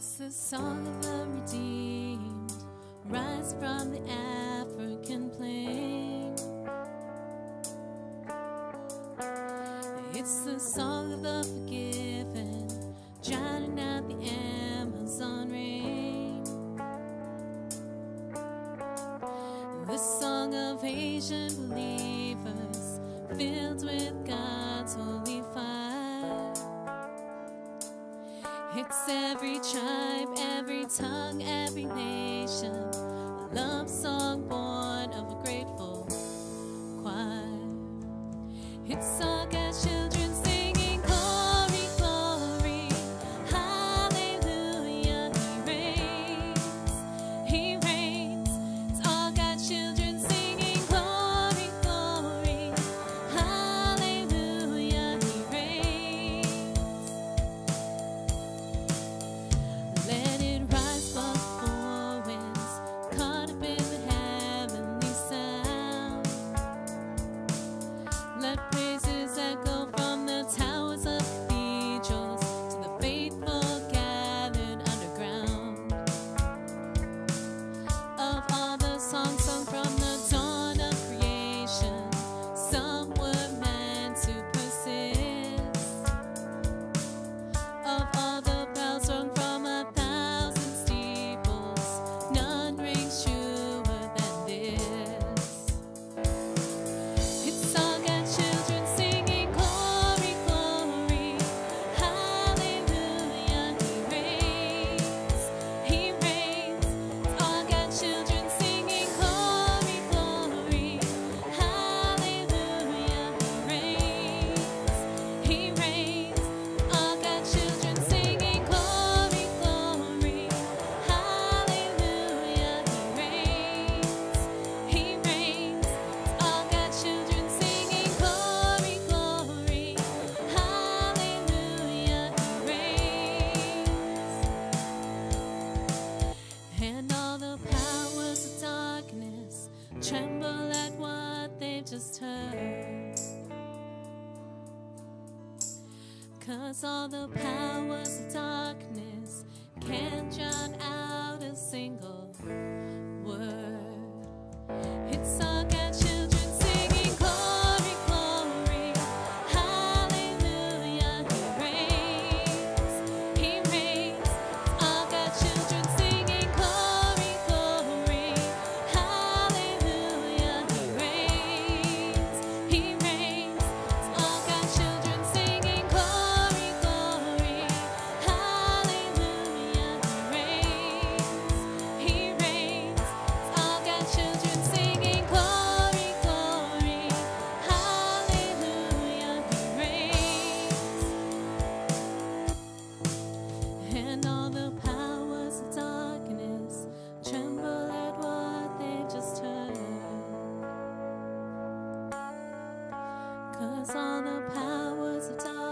It's the song of the redeemed, rise from the African plain. It's the song of the forgiven, drowning out the Amazon rain. The song of Asian believers, filled with God's holy It's every tribe, every tongue, every nation. A love song born. just her. Cause all the powers of. Cause all the powers of darkness.